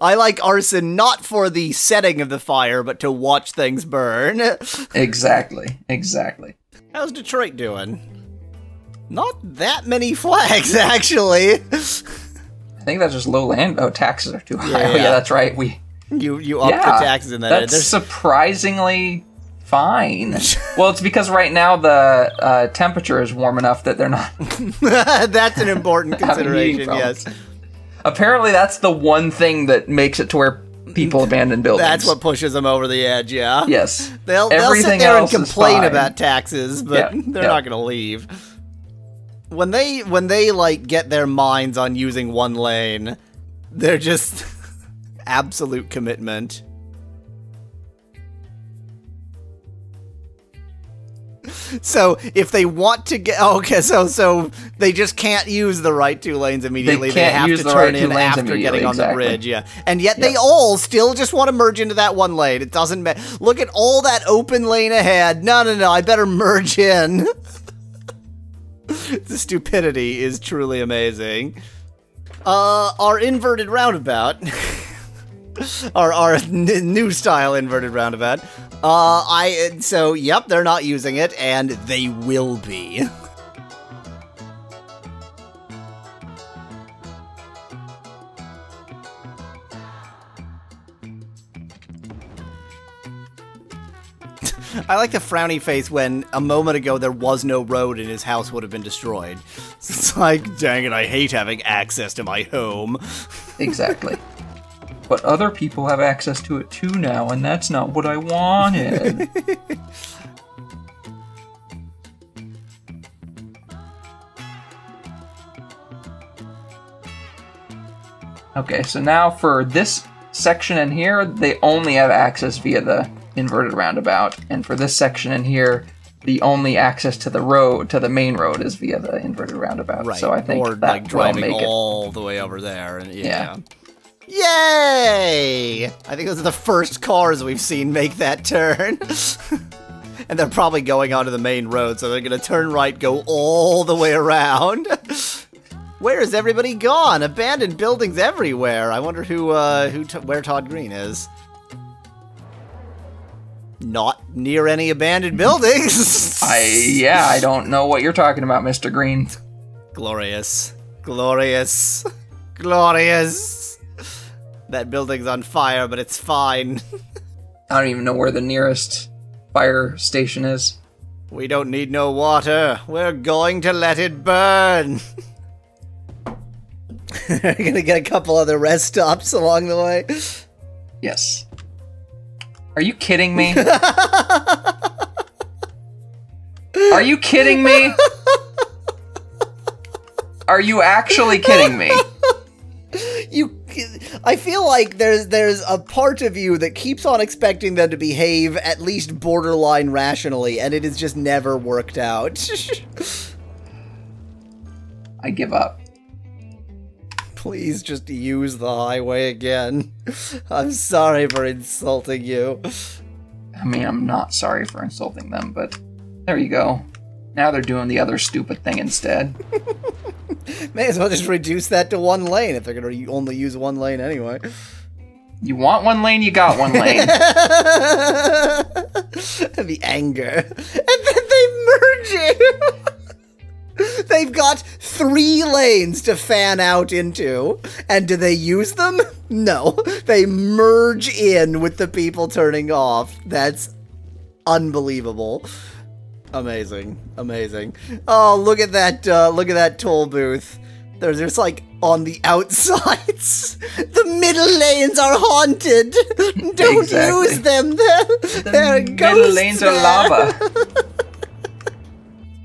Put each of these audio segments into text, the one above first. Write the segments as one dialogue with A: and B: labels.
A: I like arson not for the setting of the fire, but to watch things burn.
B: Exactly. Exactly.
A: How's Detroit doing? Not that many flags, actually.
B: I think that's just low land. Oh, taxes are too high.
A: Yeah,
B: Oh, yeah, that's right. We
A: You you up
B: yeah,
A: the taxes in that.
B: That's
A: There's
B: surprisingly fine. well, it's because right now the uh, temperature is warm enough that they're not.
A: that's an important consideration. Yes,
B: Apparently, that's the one thing that makes it to where people abandon buildings.
A: that's what pushes them over the edge. Yeah.
B: Yes.
A: They'll, they'll sit there and complain about taxes, but
B: Yeah,
A: they're
B: yeah.
A: not gonna leave. When they when they like get their minds on using one lane, they're just absolute commitment. So if they want to get oh, okay, so so they just can't use the right two lanes immediately.
B: can't
A: have
B: use
A: to
B: the
A: turn
B: right
A: in after getting on
B: exactly.
A: the bridge, yeah. And yet they all still just want to merge into that one lane. It doesn't matter. Look at all that open lane ahead. No, no, no. I better merge in. the stupidity is truly amazing. Uh, our inverted roundabout. our our new style inverted roundabout. Uh, I so yep, they're not using it, and they will be. I like the frowny face when a moment ago there was no road and his house would have been destroyed. It's like, dang it, I hate having access to my home.
B: Exactly. But other people have access to it too now, and that's not what I wanted. okay, so now for this section in here, they only have access via the inverted roundabout, and for this section in here, the only access to the road, to the main road, is via the inverted roundabout.
A: Right.
B: So I think
A: or
B: that
A: like driving
B: will make it.
A: all the way over there. And yeah.
B: Yeah.
A: Yay! I think those are the first cars we've seen make that turn. and they're probably going onto the main road, so they're gonna turn right, go all the way around. Where is everybody gone? Abandoned buildings everywhere. I wonder who, uh, who, where Todd Green is. Not near any abandoned buildings.
B: I yeah, I don't know what you're talking about, Mr. Green.
A: Glorious. Glorious. Glorious. That building's on fire, but it's fine.
B: I don't even know where the nearest fire station is.
A: We don't need no water. We're going to let it burn. We're gonna get a couple other rest stops along the way.
B: Yes. Are you kidding me? Are you kidding me? Are you actually kidding me?
A: I feel like there's there's a part of you that keeps on expecting them to behave at least borderline rationally, and it has just never worked out.
B: I give up.
A: Please just use the highway again. I'm sorry for insulting you.
B: I mean, I'm not sorry for insulting them, but there you go. Now they're doing the other stupid thing instead.
A: May as well just reduce that to one lane if they're gonna only use one lane anyway.
B: You want one lane, you got one lane.
A: the anger. And then they merge it. They've got three lanes to fan out into. And do they use them? No. They merge in with the people turning off. That's unbelievable. Amazing. Amazing. Oh, look at that uh, look at that toll booth. There's just like on the outsides. The middle lanes are haunted. Don't
B: Exactly.
A: use them. They're, they're
B: Middle lanes are lava.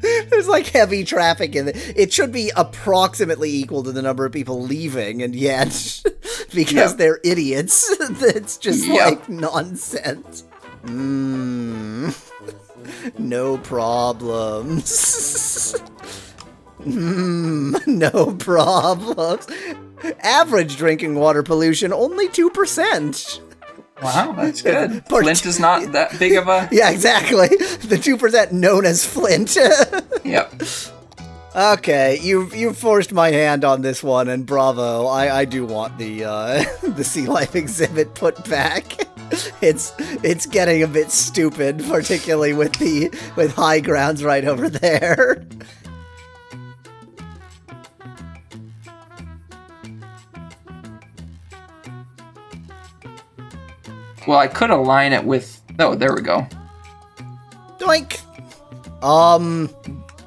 A: There's like heavy traffic in it. It should be approximately equal to the number of people leaving, and yet, because
B: Yep.
A: they're idiots, it's just
B: Yep.
A: like nonsense. Mmm. No problems. Mmm. No problems. Average drinking water pollution only 2%.
B: Wow, that's good.
A: Part-
B: Flint is not that big of a.
A: Yeah, exactly. The 2% known as Flint.
B: Yep.
A: Okay, you've you forced my hand on this one, and bravo. I I do want the uh, the sea life exhibit put back. It's it's getting a bit stupid, particularly with the with high grounds right over there.
B: Well, I could align it with. Oh, there we go.
A: Doink. Um.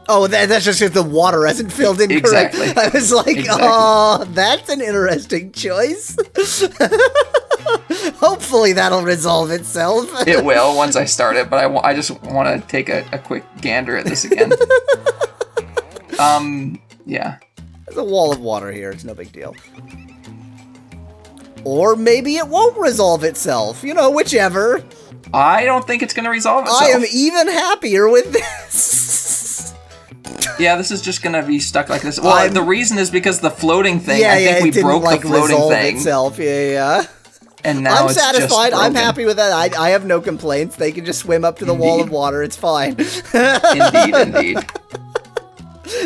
A: Oh, that, that's just if the water hasn't filled in correctly.
B: Exactly.
A: I was like,
B: Exactly.
A: oh, that's an interesting choice. Hopefully that'll resolve itself.
B: It will once I start it, but I, I just want to take a, a quick gander at this again. um, yeah.
A: There's a wall of water here. It's no big deal. Or maybe it won't resolve itself. You know, whichever.
B: I don't think it's going to resolve itself.
A: I am even happier with this.
B: Yeah, this is just going to be stuck like this. Well,
A: I'm-
B: the reason is because the floating thing,
A: yeah,
B: I think
A: yeah,
B: we
A: didn't
B: broke
A: like
B: the floating
A: resolve
B: thing.
A: itself. Yeah, yeah.
B: And now
A: I'm
B: it's just
A: satisfied. I'm happy with that. I, I have no complaints. They can just swim up to the wall of water. It's fine.
B: Indeed, indeed.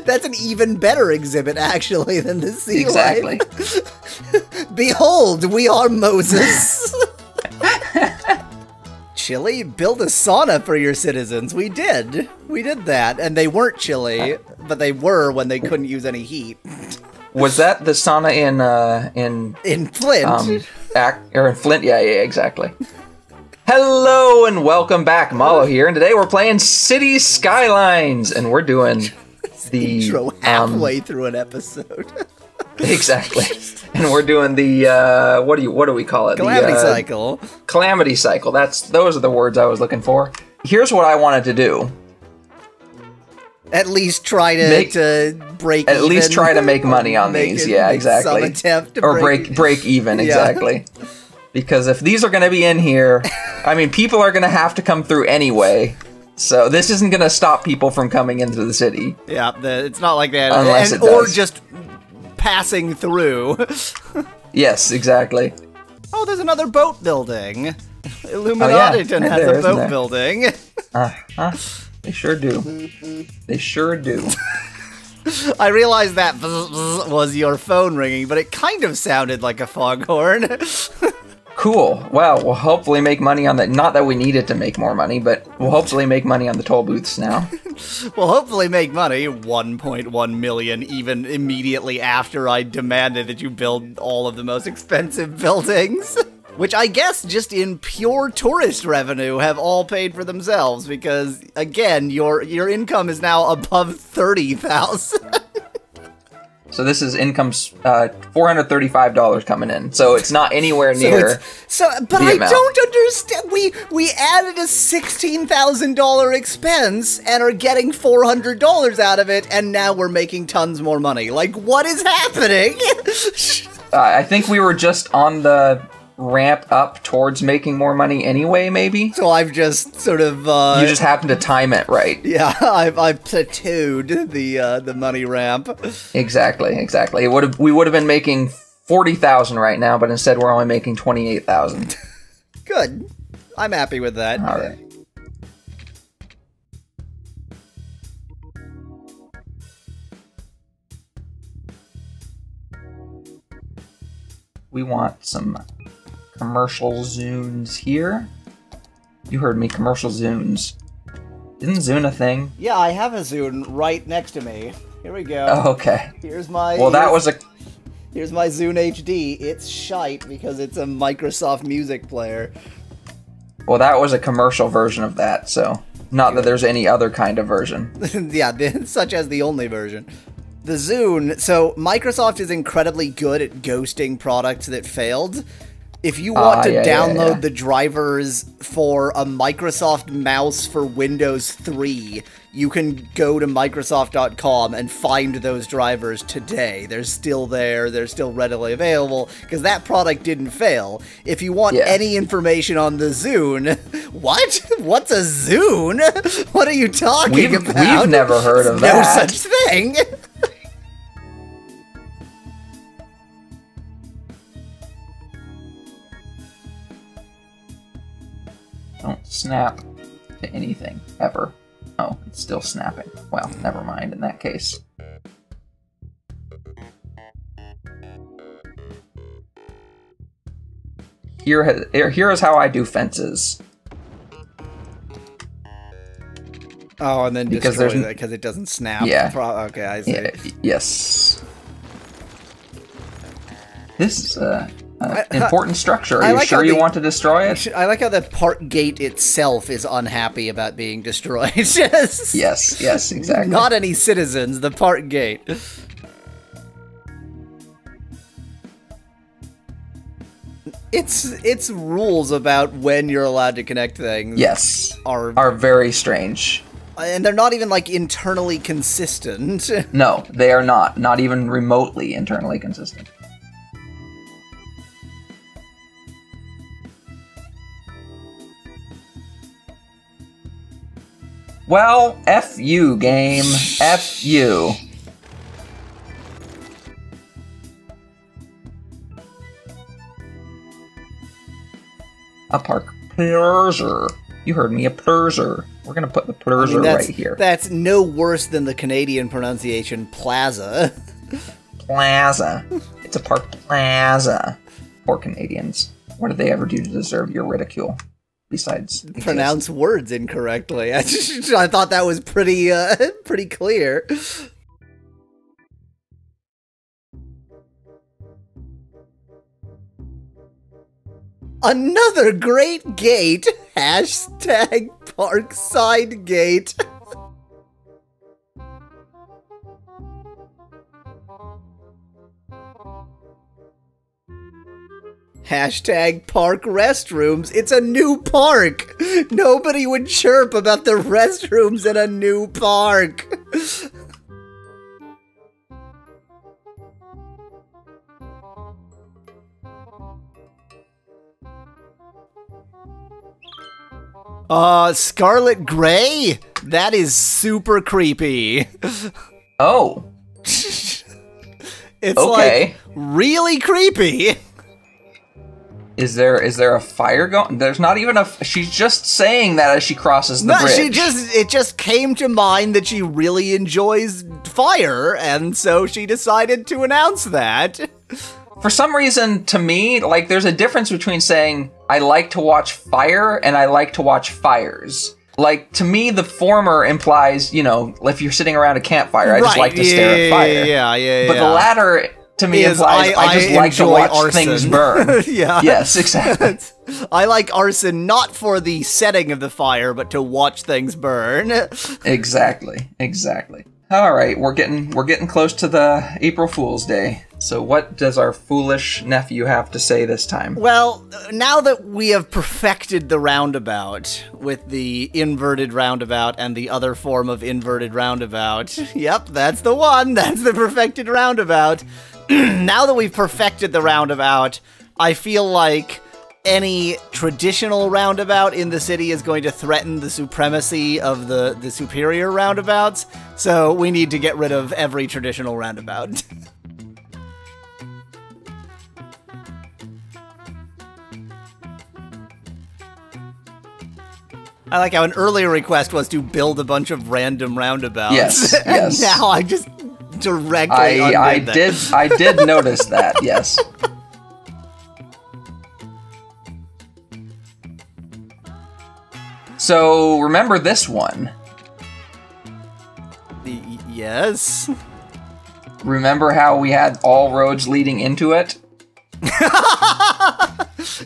A: That's an even better exhibit, actually, than the sea
B: Exactly.
A: Behold, we are Moses. Chile, build a sauna for your citizens. We did. We did that. And they weren't chilly, but they were when they couldn't use any heat.
B: Was that the sauna in uh in
A: In Flint.
B: um ac or in Flint? Yeah, yeah, exactly. Hello and welcome back, Mallow here, and today we're playing City Skylines, and we're doing the
A: intro
B: um,
A: halfway through an episode.
B: exactly, and we're doing the uh, what do you what do we call it?
A: Calamity
B: the, uh,
A: cycle.
B: Calamity cycle. That's those are the words I was looking for. Here's what I wanted to do.
A: At least try to,
B: Make-
A: to break
B: At least try to make money on
A: Make
B: these.
A: it-
B: yeah, exactly.
A: Some attempt to
B: or
A: break,
B: break break even
A: Yeah.
B: exactly because if these are going to be in here i mean people are going to have to come through anyway so this isn't going to stop people from coming into the city
A: Yeah, the, it's not like that.
B: Unless
A: And-
B: it
A: or just passing through.
B: yes exactly
A: Oh, there's another boat building.
B: Oh,
A: Illuminatiton
B: yeah,
A: has
B: there,
A: a boat building.
B: uh, huh? they sure do they sure do
A: I realized that was your phone ringing, but it kind of sounded like a foghorn.
B: Cool Well, we'll hopefully make money on that not that we need it to make more money but we'll hopefully make money on the toll booths now
A: we'll hopefully make money 1.1 million even immediately after I demanded that you build all of the most expensive buildings. Which I guess just in pure tourist revenue have all paid for themselves because again your your income is now above 30,000.
B: So this is income's uh, $435 coming in so it's not anywhere near
A: it's- so but I
B: amount.
A: don't understand. We we added a sixteen thousand dollar expense and are getting four hundred dollars out of it, and now we're making tons more money. Like, what is happening?
B: Uh, I think we were just on the ramp up towards making more money anyway, maybe.
A: so I've just sort of uh,
B: You just happened to time it right.
A: yeah, I've I've plateaued the uh, the money ramp.
B: Exactly, exactly. It would have we would have been making forty thousand right now, but instead we're only making twenty eight thousand.
A: Good, I'm happy with that.
B: All right. We want some commercial zoons here. You heard me, commercial zoons. Isn't Zune a thing?
A: Yeah, I have a Zune right next to me. Here we go.
B: Oh, okay.
A: Here's my.
B: Well, that was a
A: Here's my Zune HD. It's shite because it's a Microsoft music player.
B: well, that was a commercial version of that. So, not that there's any other kind of version.
A: yeah, such as the only version. The Zune. So Microsoft is incredibly good at ghosting products that failed. If you want
B: Ah,
A: to
B: yeah, yeah,
A: download
B: yeah.
A: the drivers for a Microsoft mouse for Windows 3, you can go to Microsoft.com and find those drivers today. They're still there, they're still readily available, because that product didn't fail. If you want
B: Yeah.
A: any information on the Zune, what? What's a Zune? What are you talking
B: We've,
A: about?
B: we've never heard of
A: no
B: that.
A: such thing.
B: Don't snap to anything, ever. Oh, it's still snapping. Well, never mind in that case. Here, here is how I do fences.
A: Oh, and then
B: because
A: destroy because it doesn't snap.
B: Yeah.
A: okay, I see.
B: Yeah, yes. This is uh,
A: I-
B: important structure. Are
A: I
B: you
A: like
B: sure you
A: the-
B: want to destroy it?
A: I like how the park gate itself is unhappy about being destroyed. Just
B: Yes, yes, exactly.
A: Not any citizens, the park gate. It's it's rules about when you're allowed to connect things
B: yes,
A: are
B: are very strange.
A: and they're not even like internally consistent.
B: No, they are not. Not even remotely internally consistent. Well, F you, game. F you. A park pleasure. You heard me, a pleasure. We're gonna put the
A: I mean,
B: right here.
A: that's no worse than the Canadian pronunciation plaza.
B: Plaza. It's a park plaza. Poor Canadians. What did they ever do to deserve your ridicule? Besides?
A: Pronounce words incorrectly. I, just, I thought that was pretty uh, pretty clear. Another great gate. Hashtag Parkside Gate. Hashtag park restrooms. It's a new park. Nobody would chirp about the restrooms in a new park. Uh, Scarlet Gray? That is super creepy.
B: Oh,
A: It's
B: okay.
A: like really creepy.
B: Is there is there a fire going? There's not even a. f- She's just saying that as she crosses the
A: No,
B: bridge.
A: she just it just came to mind that she really enjoys fire, and so she decided to announce that.
B: For some reason, to me, like there's a difference between saying I like to watch fire and I like to watch fires. Like to me, the former implies, you know, if you're sitting around a campfire, I just like to
A: yeah,
B: stare at fire.
A: yeah, yeah, yeah.
B: But the latter, to me,
A: Is
B: implies I, just like to watch
A: arson.
B: things burn.
A: yeah.
B: yes, exactly.
A: I like arson not for the setting of the fire, but to watch things burn.
B: Exactly. Exactly. All right, we're getting we're getting close to the April Fool's Day. So what does our foolish nephew have to say this time?
A: Well, now that we have perfected the roundabout with the inverted roundabout and the other form of inverted roundabout, yep, that's the one. That's the perfected roundabout. now that we've perfected the roundabout, I feel like any traditional roundabout in the city is going to threaten the supremacy of the, the superior roundabouts. So we need to get rid of every traditional roundabout. I like how an earlier request was to build a bunch of random roundabouts.
B: Yes, yes.
A: now I just directly
B: I I did I did notice that. Yes. So remember this one.
A: Y- yes.
B: Remember how we had all roads leading into it?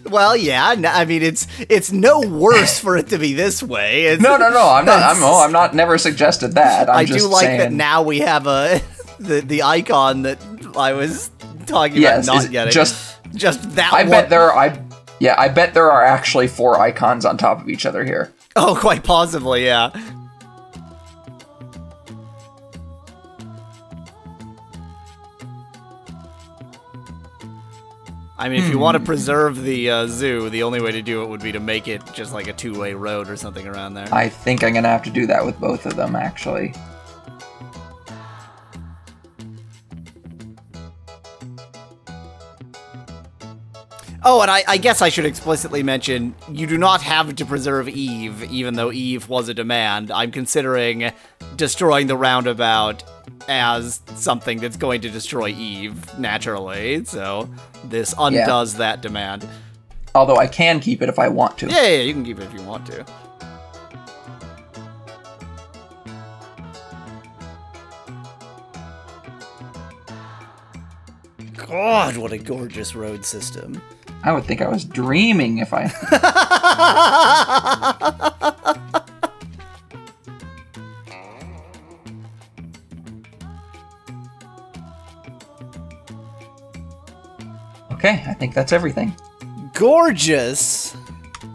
A: Well, yeah. n- I mean, it's it's no worse for it to be this way. It's,
B: No, no, no. I'm not. I'm. Oh, I'm not. Never suggested that. I'm
A: I do like
B: saying,
A: that now we have a the the icon that I was talking
B: Yes,
A: about not getting.
B: just-
A: just that
B: I
A: one.
B: bet there are. I. Yeah, I bet there are actually four icons on top of each other here.
A: Oh, quite possibly, yeah. I mean, if you
B: Hmm.
A: want to preserve the uh, zoo, the only way to do it would be to make it just like a two-way road or something around there.
B: I think I'm gonna have to do that with both of them, actually.
A: Oh, and I, I guess I should explicitly mention you do not have to preserve Eve, even though Eve was a demand. I'm considering destroying the roundabout as something that's going to destroy Eve naturally, so this undoes that demand.
B: Although I can keep it if I want to.
A: Yeah, yeah, you can keep it if you want to. God, what a gorgeous road system.
B: I would think I was dreaming if I. okay, I think that's everything.
A: gorgeous.
B: Oh,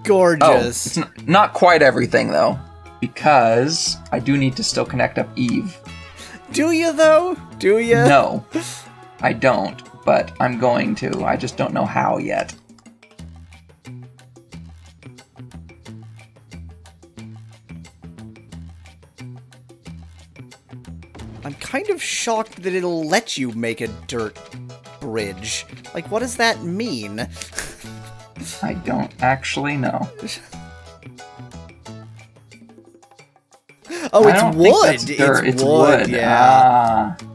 A: Gorgeous.
B: it's n- not quite everything though, because I do need to still connect up Eve.
A: Do you though? Do you?
B: No, I don't, but I'm going to. I just don't know how yet.
A: I'm kind of shocked that it'll let you make a dirt bridge. Like, what does that mean?
B: I don't actually know.
A: Oh, it's wood. It's,
B: it's
A: wood. Yeah.
B: Ah.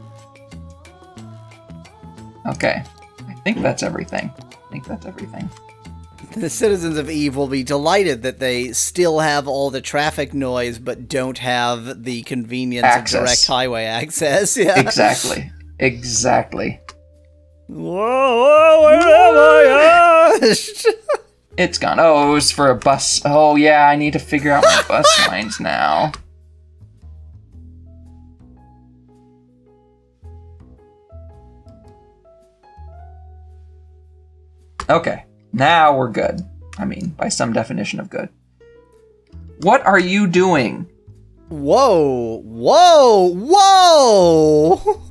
B: Okay. I think that's everything. I think that's everything.
A: The citizens of Eve will be delighted that they still have all the traffic noise, but don't have the convenience
B: Access.
A: of direct highway access. Yeah.
B: Exactly. exactly.
A: Whoa, whoa, where am I?
B: It's gone. Oh, it was for a bus. Oh, yeah, I need to figure out my bus lines now. Okay, now we're good. I mean, by some definition of good. What are you doing?
A: Whoa, whoa, whoa!